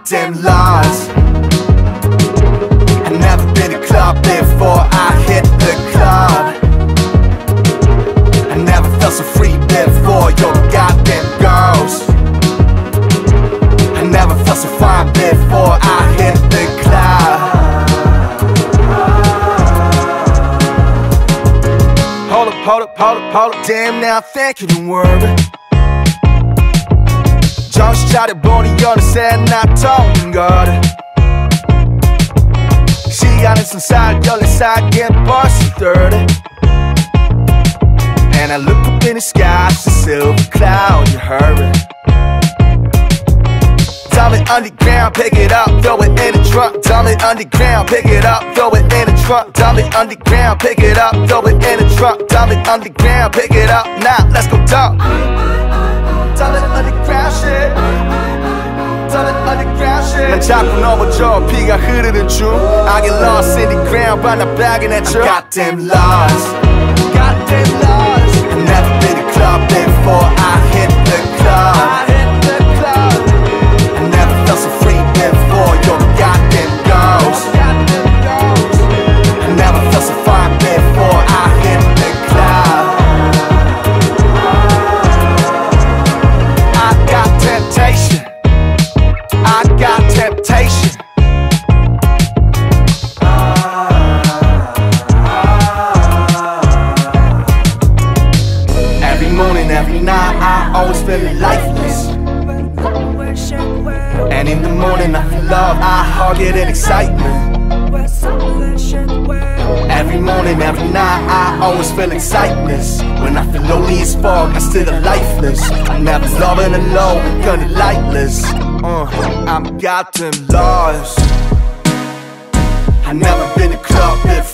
goddamn lost. I've never been to club before I hit the club. I never felt so free before your goddamn girls. I never felt so fine before I hit the club. Hold up, hold up, hold up, hold up. Damn, now I'm thinking and worrying. 정신차려 보니 어느새 나 통인 거를 시간은 순살 열린 사이에 벌써 30 And I look up in the sky, it's a silver cloud, you hurry Dump it underground, pick it up, throw it in the trunk Dump it underground, pick it up, throw it in the trunk Dump it underground, pick it up, throw it in the trunk Dump it underground, pick it up, now let's go dump 자꾸 넘어져 피가 흐르는 중 I get lost in the ground but I'm bagging at you I'm goddamn lost Goddamn lost I've never been to club before I hit I always feel lifeless. And in the morning I feel love, I hug it in excitement. Every morning, every night, I always feel excitedness When I feel lonely as fuck, I still lifeless. I'm never loving alone, gonna lightless uh, I'm goddamn lost. I never been to club before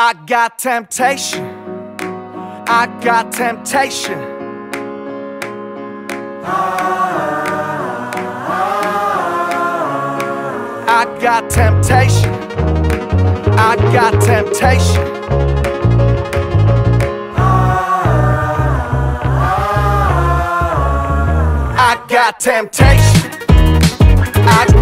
I got temptation. I got temptation. I got temptation. I got temptation. I got temptation. I